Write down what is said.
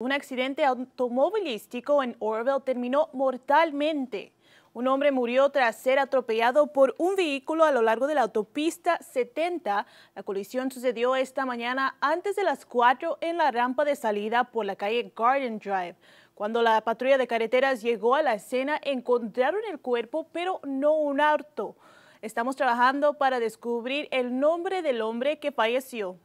Un accidente automovilístico en Orville terminó mortalmente. Un hombre murió tras ser atropellado por un vehículo a lo largo de la autopista 70. La colisión sucedió esta mañana antes de las 4 en la rampa de salida por la calle Garden Drive. Cuando la patrulla de carreteras llegó a la escena, encontraron el cuerpo, pero no un auto. Estamos trabajando para descubrir el nombre del hombre que falleció.